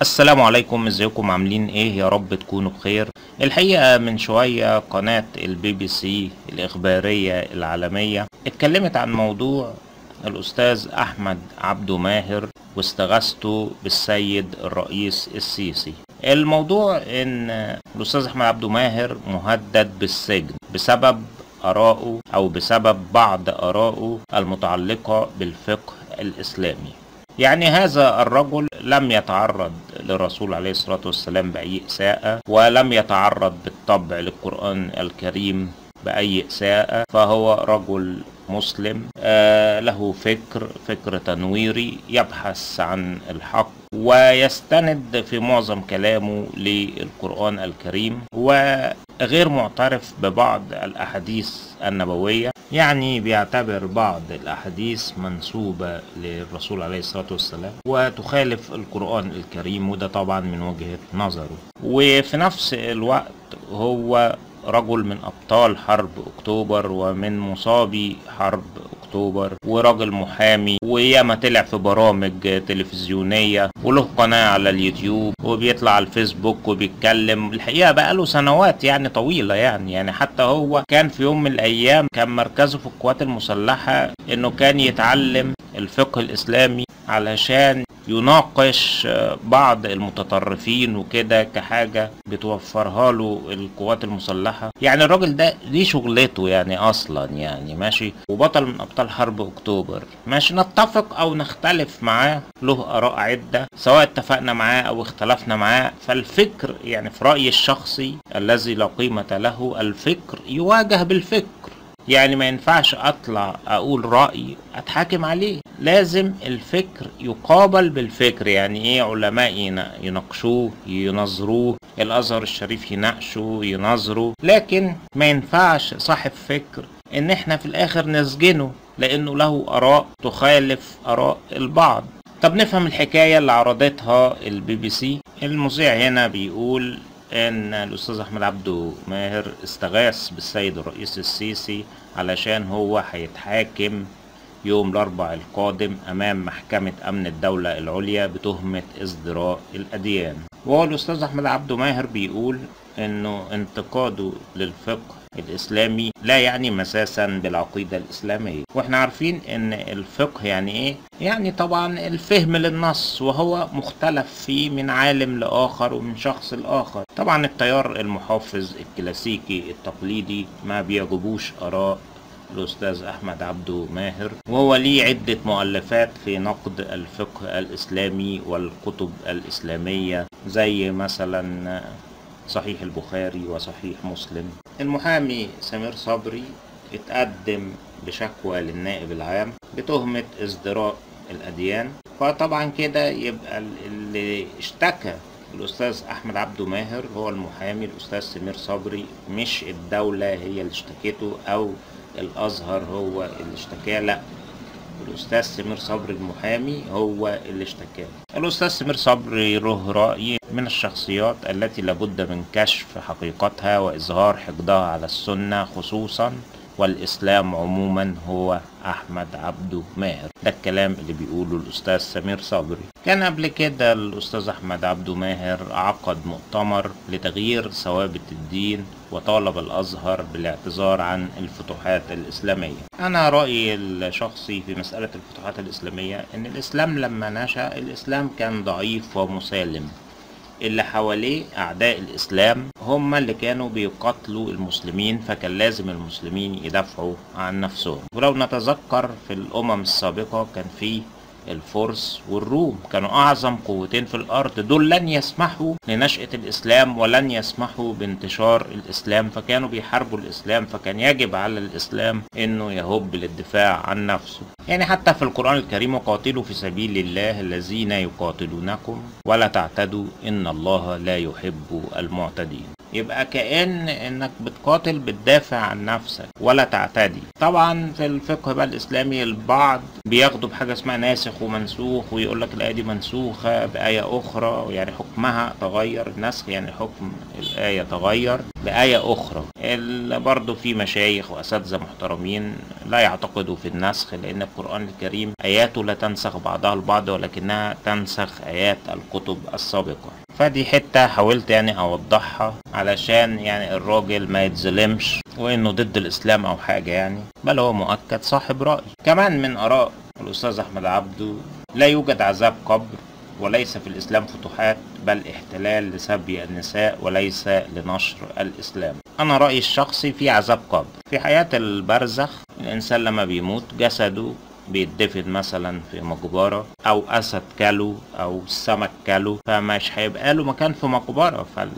السلام عليكم ازيكم؟ عاملين إيه؟ يا رب تكونوا بخير. الحقيقة من شوية قناة البي بي سي الإخبارية العالمية اتكلمت عن موضوع الأستاذ أحمد عبده ماهر واستغاثته بالسيد الرئيس السيسي. الموضوع إن الأستاذ أحمد عبده ماهر مهدد بالسجن بسبب آرائه أو بسبب بعض آرائه المتعلقة بالفقه الإسلامي. يعني هذا الرجل لم يتعرض للرسول عليه الصلاة والسلام بأي إساءة ولم يتعرض بالطبع للقرآن الكريم بأي إساءة فهو رجل مسلم. آه له فكر فكر تنويري يبحث عن الحق ويستند في معظم كلامه للقرآن الكريم وغير معترف ببعض الأحاديث النبوية. يعني بيعتبر بعض الأحاديث منسوبة للرسول عليه الصلاة والسلام وتخالف القرآن الكريم وده طبعا من وجهة نظره. وفي نفس الوقت هو رجل من أبطال حرب أكتوبر ومن مصابي حرب أكتوبر وراجل محامي وياما طلع في برامج تلفزيونية وله قناة على اليوتيوب وبيطلع على الفيسبوك وبيتكلم. الحقيقة بقاله سنوات يعني طويلة يعني يعني حتى هو كان في يوم من الأيام كان مركزه في القوات المسلحة إنه كان يتعلم الفقه الإسلامي علشان يناقش بعض المتطرفين وكده كحاجة بتوفرها له القوات المسلحة. يعني الراجل ده دي شغلته يعني أصلا يعني ماشي؟ وبطل من أبطال حرب أكتوبر. ماشي نتفق أو نختلف معاه له آراء عدة. سواء اتفقنا معاه أو اختلفنا معاه فالفكر يعني في رأيي الشخصي الذي لا قيمة له الفكر يواجه بالفكر. يعني ما ينفعش اطلع أقول رأي اتحاكم عليه. لازم الفكر يقابل بالفكر. يعني إيه علماء يناقشوه ينظروه الازهر الشريف يناقشه ينظره لكن ما ينفعش صاحب فكر ان إحنا في الآخر نسجنه لأنه له آراء تخالف آراء البعض. طب نفهم الحكاية اللي عرضتها البي بي سي. المذيع هنا بيقول إن الأستاذ أحمد عبده ماهر استغاث بالسيد الرئيس السيسي علشان هو هيتحاكم يوم الأربع القادم أمام محكمة أمن الدولة العليا بتهمة ازدراء الأديان. وهو الاستاذ أحمد عبده ماهر بيقول إنه انتقاده للفقه الإسلامي لا يعني مساسا بالعقيدة الإسلامية. وإحنا عارفين إن الفقه يعني إيه؟ يعني طبعا الفهم للنص وهو مختلف فيه من عالم لآخر ومن شخص لآخر. طبعا التيار المحافظ الكلاسيكي التقليدي ما بيجبوش آراء الأستاذ أحمد عبده ماهر. وهو ليه عدة مؤلفات في نقد الفقه الإسلامي والكتب الإسلامية زي مثلا صحيح البخاري وصحيح مسلم. المحامي سمير صبري اتقدم بشكوى للنائب العام بتهمة ازدراء الأديان فطبعا كده يبقى اللي اشتكى الأستاذ أحمد عبده ماهر هو المحامي الأستاذ سمير صبري مش الدولة هي اللي اشتكته أو الأزهر هو اللي اشتكاه لأ. الأستاذ سمير صبري المحامي هو اللي اشتكاه. الأستاذ سمير صبري له رأي من الشخصيات التي لابد من كشف حقيقتها وإظهار حقدها على السنة خصوصا والإسلام عموما هو أحمد عبده ماهر. ده الكلام اللي بيقوله الأستاذ سمير صبري. كان قبل كده الأستاذ أحمد عبده ماهر عقد مؤتمر لتغيير ثوابت الدين وطالب الأزهر بالاعتذار عن الفتوحات الإسلامية. أنا رأيي الشخصي في مسألة الفتوحات الإسلامية إن الإسلام لما نشأ الإسلام كان ضعيف ومسالم. اللي حواليه أعداء الإسلام هم اللي كانوا بيقاتلوا المسلمين فكان لازم المسلمين يدافعوا عن نفسهم. ولو نتذكر في الأمم السابقة كان في الفرس والروم. كانوا أعظم قوتين في الأرض. دول لن يسمحوا لنشأة الإسلام ولن يسمحوا بانتشار الإسلام. فكانوا بيحاربوا الإسلام. فكان يجب على الإسلام إنه يهب للدفاع عن نفسه. يعني حتى في القرآن الكريم وقاتلوا في سبيل الله الذين يقاتلونكم ولا تعتدوا إن الله لا يحب المعتدين. يبقى كأن إنك بتقاتل بتدافع عن نفسك ولا تعتدي. طبعا في الفقه بقى الإسلامي البعض بياخدوا بحاجة اسمها ناسخ ومنسوخ ويقول لك الآية دي منسوخة بآية أخرى يعني حكمها تغير. النسخ يعني حكم الآية تغير بآية أخرى. برضه في مشايخ وأساتذة محترمين لا يعتقدوا في النسخ لأن القرآن الكريم آياته لا تنسخ بعضها البعض ولكنها تنسخ آيات الكتب السابقة. فدي حتة حاولت يعني أوضحها علشان يعني الراجل ما يتظلمش وإنه ضد الإسلام أو حاجة يعني بل هو مؤكد صاحب رأي. كمان من آراء الأستاذ أحمد عبده لا يوجد عذاب قبر وليس في الإسلام فتوحات بل احتلال لسبي النساء وليس لنشر الإسلام. أنا رأيي الشخصي في عذاب قبر. في حياة البرزخ الإنسان لما بيموت جسده بيتدفن مثلا في مقبرة أو أسد كلو أو سمك كلو فمش هيبقى له مكان في مقبرة. فال...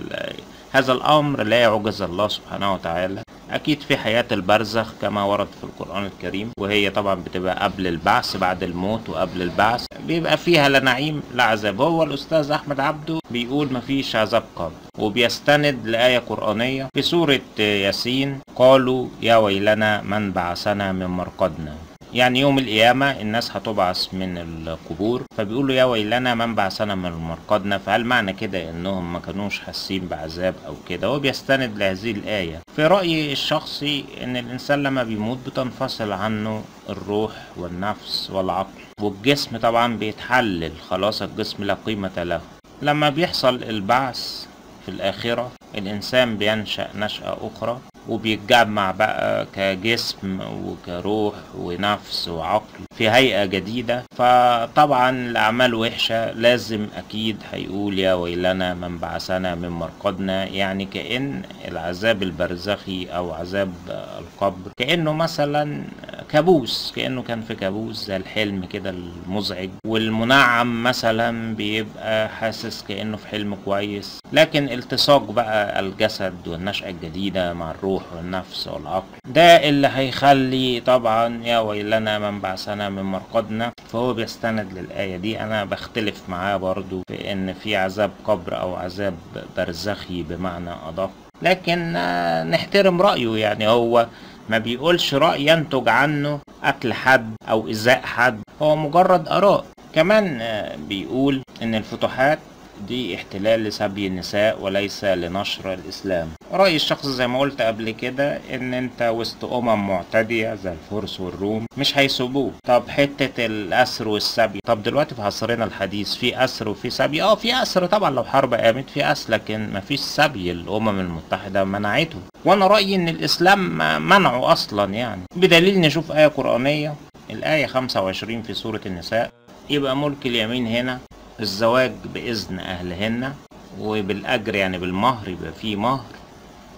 هذا الأمر لا يعجز الله سبحانه وتعالى. أكيد في حياة البرزخ كما ورد في القرآن الكريم وهي طبعا بتبقى قبل البعث بعد الموت وقبل البعث بيبقى فيها لا نعيم لا عذاب. هو الأستاذ أحمد عبده بيقول مفيش عذاب قبر وبيستند لآية قرآنية في سورة ياسين قالوا يا ويلنا من بعثنا من مرقدنا. يعني يوم القيامة الناس هتبعث من القبور فبيقولوا يا ويلنا من بعثنا من مرقدنا فهل معنى كده إنهم ما كانوش حاسين بعذاب أو كده؟ هو بيستند لهذه الآية. في رأيي الشخصي إن الإنسان لما بيموت بتنفصل عنه الروح والنفس والعقل والجسم طبعا بيتحلل خلاص الجسم لا قيمة له. لما بيحصل البعث في الآخرة الإنسان بينشأ نشأة أخرى وبيتجمع بقى كجسم وكروح ونفس وعقل في هيئة جديدة. فطبعا الأعمال وحشة. لازم أكيد هيقول يا ويلنا من بعثنا من مرقدنا. يعني كأن العذاب البرزخي أو عذاب القبر. كأنه مثلا كابوس كأنه كان في كابوس زي الحلم كده المزعج. والمنعم مثلا بيبقى حاسس كأنه في حلم كويس. لكن التصاق بقى الجسد والنشأة الجديدة مع الروح والنفس والعقل ده اللي هيخلي طبعا يا ويلنا من بعثنا من مرقدنا. فهو بيستند للآية دي. أنا بختلف معاه برضو في إن في عذاب قبر أو عذاب برزخي بمعنى أدق. لكن آه، نحترم رأيه يعني. هو ما بيقولش رأي ينتج عنه قتل حد أو إيذاء حد هو مجرد آراء. كمان آه، بيقول إن الفتوحات دي احتلال لسبي النساء وليس لنشر الإسلام. رأيي الشخصي زي ما قلت قبل كده إن أنت وسط أمم معتدية زي الفرس والروم مش هيسيبوك. طب حتة الأسر والسبي طب دلوقتي في عصرنا الحديث في أسر وفي سبي. آه في أسر طبعا لو حرب قامت في أسر لكن مفيش سبي الأمم المتحدة منعته. وأنا رأيي إن الإسلام منعه أصلا يعني. بدليل نشوف آية قرآنية الآية 25 في سورة النساء. يبقى ملك اليمين هنا الزواج بإذن أهلهن وبالأجر يعني بالمهر يبقى فيه مهر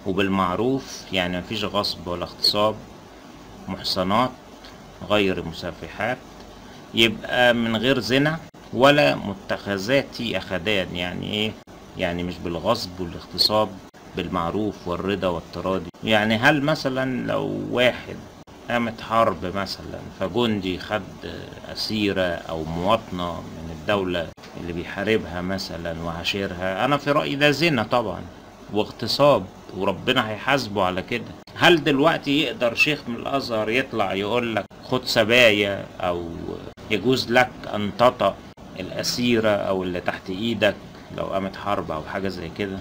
وبالمعروف يعني مفيش غصب ولا اغتصاب محصنات غير مسافحات يبقى من غير زنا ولا متخذات أخدان يعني إيه؟ يعني مش بالغصب والاغتصاب بالمعروف والرضا والتراضي. يعني هل مثلا لو واحد قامت حرب مثلا فجندي خد أسيرة أو مواطنة من الدولة اللي بيحاربها مثلا وعاشرها أنا في رأيي ده زنا طبعا واغتصاب وربنا هيحاسبه على كده. هل دلوقتي يقدر شيخ من الأزهر يطلع يقول لك خد سبايا أو يجوز لك أن تطأ الأسيرة أو اللي تحت إيدك لو قامت حرب أو حاجة زي كده؟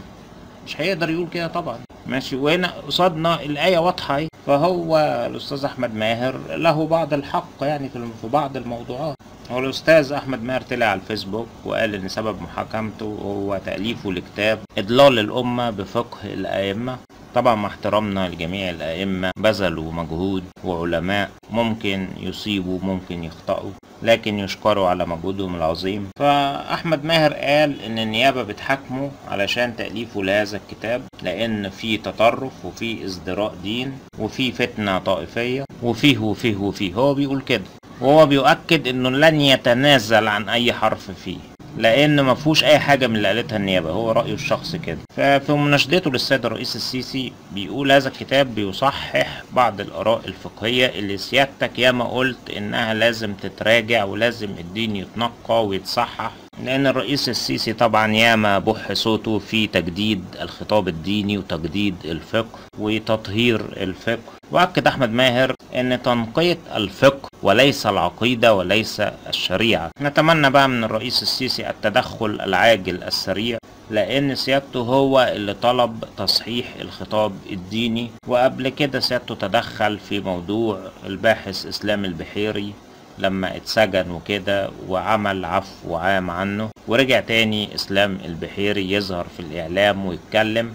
مش هيقدر يقول كده طبعا. ماشي. وهنا قصادنا الآية واضحة أهي. فهو الأستاذ أحمد ماهر له بعض الحق يعني في بعض الموضوعات. هو الأستاذ أحمد ماهر طلع على الفيسبوك وقال إن سبب محاكمته هو تأليفه لكتاب إضلال الأمة بفقه الأئمة. طبعا مع احترامنا لجميع الأئمة بذلوا مجهود وعلماء ممكن يصيبوا ممكن يخطئوا لكن يشكروا على مجهودهم العظيم. فأحمد ماهر قال إن النيابة بتحاكمه علشان تأليفه لهذا الكتاب لأن في تطرف وفي ازدراء دين وفي فتنة طائفية وفيه وفيه وفيه. هو بيقول كده. وهو بيؤكد إنه لن يتنازل عن أي حرف فيه لأن ما فيهوش أي حاجة من اللي قالتها النيابة هو رايه الشخصي كده. ففي مناشدته للسيد الرئيس السيسي بيقول هذا الكتاب بيصحح بعض الآراء الفقهية اللي سيادتك ياما قلت إنها لازم تتراجع ولازم الدين يتنقى ويتصحح. لأن الرئيس السيسي طبعا ياما بح صوته في تجديد الخطاب الديني وتجديد الفقه وتطهير الفقه. وأكد أحمد ماهر أن تنقية الفقه وليس العقيدة وليس الشريعة. نتمنى بقى من الرئيس السيسي التدخل العاجل السريع لأن سيادته هو اللي طلب تصحيح الخطاب الديني. وقبل كده سيادته تدخل في موضوع الباحث إسلام البحيري. لما اتسجن وكده وعمل عفو عام عنه ورجع تاني إسلام البحيري يظهر في الإعلام ويتكلم.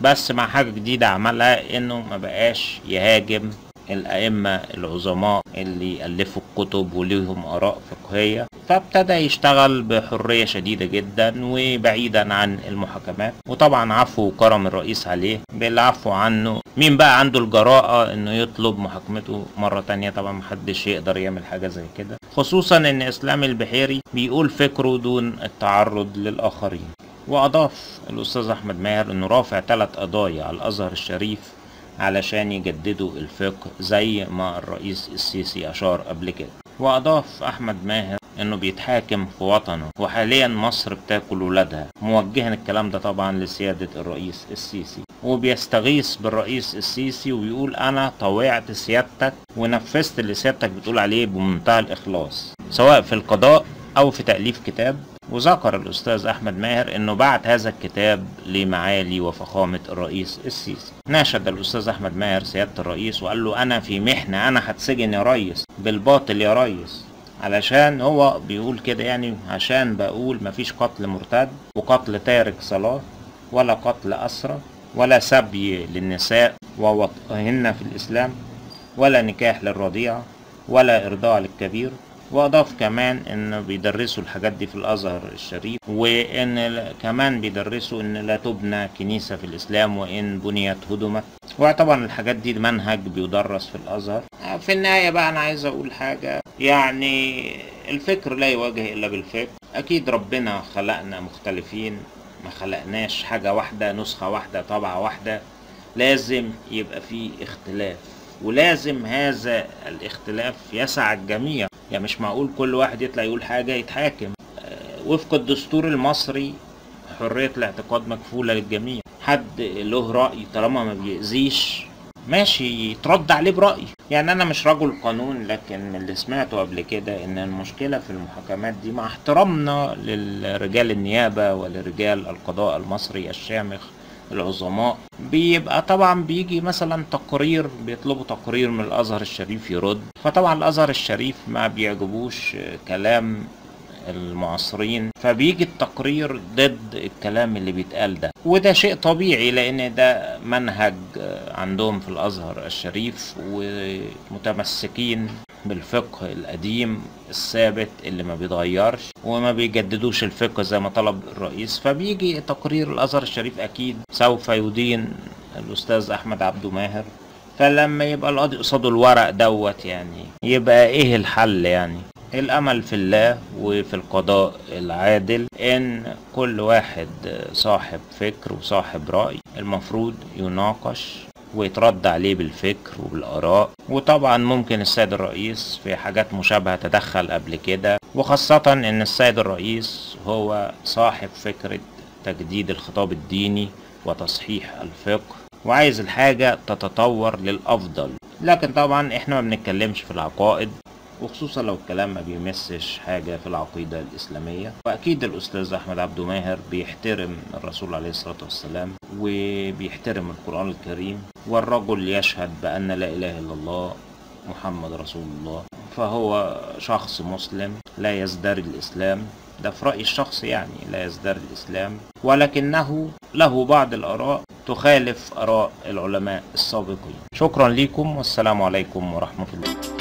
بس مع حاجة جديدة عملها إنه ما بقاش يهاجم الأئمة العظماء اللي ألفوا الكتب وليهم آراء فقهية فابتدى يشتغل بحرية شديدة جدا وبعيدا عن المحاكمات. وطبعا عفو وكرم الرئيس عليه بالعفو عنه. مين بقى عنده الجراءة إنه يطلب محاكمته مرة تانية؟ طبعا محدش يقدر يعمل حاجة زي كده. خصوصا إن إسلام البحيري بيقول فكره دون التعرض للآخرين. وأضاف الأستاذ أحمد ماهر إنه رافع ثلاث قضايا على الأزهر الشريف علشان يجددوا الفقه زي ما الرئيس السيسي أشار قبل كده. وأضاف أحمد ماهر إنه بيتحاكم في وطنه وحاليا مصر بتاكل ولادها. موجها الكلام ده طبعا لسيادة الرئيس السيسي. وبيستغيث بالرئيس السيسي وبيقول أنا طوعت سيادتك ونفذت اللي سيادتك بتقول عليه بمنتهى الإخلاص سواء في القضاء أو في تأليف كتاب. وذكر الأستاذ أحمد ماهر أنه بعت هذا الكتاب لمعالي وفخامة الرئيس السيسي. ناشد الأستاذ أحمد ماهر سيادة الرئيس وقال له أنا في محنة أنا هتسجن يا ريس بالباطل يا ريس. علشان هو بيقول كده يعني عشان بقول مفيش قتل مرتد وقتل تارك صلاة ولا قتل أسرى ولا سبي للنساء ووطئهن في الإسلام ولا نكاح للرضيعة ولا إرضاع للكبير. واضاف كمان إن بيدرسوا الحاجات دي في الأزهر الشريف وإن كمان بيدرسوا إن لا تبنى كنيسة في الإسلام وإن بنيت هدمت وطبعا الحاجات دي منهج بيدرس في الأزهر. في النهاية بقى أنا عايز أقول حاجة يعني الفكر لا يواجه إلا بالفكر. أكيد ربنا خلقنا مختلفين ما خلقناش حاجة واحدة نسخة واحدة طبعة واحدة. لازم يبقى في اختلاف. ولازم هذا الاختلاف يسع الجميع. يعني مش معقول كل واحد يطلع يقول حاجة يتحاكم. وفق الدستور المصري حرية الاعتقاد مكفولة للجميع. حد له رأي طالما ما بيأذيش ماشي يترد عليه برأي. يعني أنا مش رجل قانون لكن اللي سمعته قبل كده إن المشكلة في المحاكمات دي مع احترامنا للرجال النيابة ولرجال القضاء المصري الشامخ العظماء. بيبقى طبعا بيجي مثلا تقرير بيطلبوا تقرير من الأزهر الشريف يرد. فطبعا الأزهر الشريف ما بيعجبوش كلام المعاصرين فبيجي التقرير ضد الكلام اللي بيتقال ده. وده شيء طبيعي لأن ده منهج عندهم في الأزهر الشريف ومتمسكين بالفقه القديم الثابت اللي ما بيتغيرش وما بيجددوش الفقه زي ما طلب الرئيس. فبيجي تقرير الأزهر الشريف أكيد سوف يدين الأستاذ أحمد عبده ماهر. فلما يبقى القاضي قصاده الورق دوت يعني يبقى إيه الحل يعني؟ الأمل في الله وفي القضاء العادل إن كل واحد صاحب فكر وصاحب رأي المفروض يناقش ويترد عليه بالفكر وبالآراء وطبعا ممكن السيد الرئيس في حاجات مشابهة تدخل قبل كده وخاصة إن السيد الرئيس هو صاحب فكرة تجديد الخطاب الديني وتصحيح الفقه وعايز الحاجة تتطور للأفضل. لكن طبعا إحنا ما بنتكلمش في العقائد. وخصوصا لو الكلام ما بيمسش حاجة في العقيدة الإسلامية. وأكيد الأستاذ أحمد عبده ماهر بيحترم الرسول عليه الصلاة والسلام وبيحترم القرآن الكريم والرجل يشهد بأن لا إله إلا الله محمد رسول الله فهو شخص مسلم لا يزدري الإسلام. ده في رأيي الشخصي يعني لا يزدري الإسلام. ولكنه له بعض الآراء تخالف آراء العلماء السابقين. شكرا لكم والسلام عليكم ورحمة الله.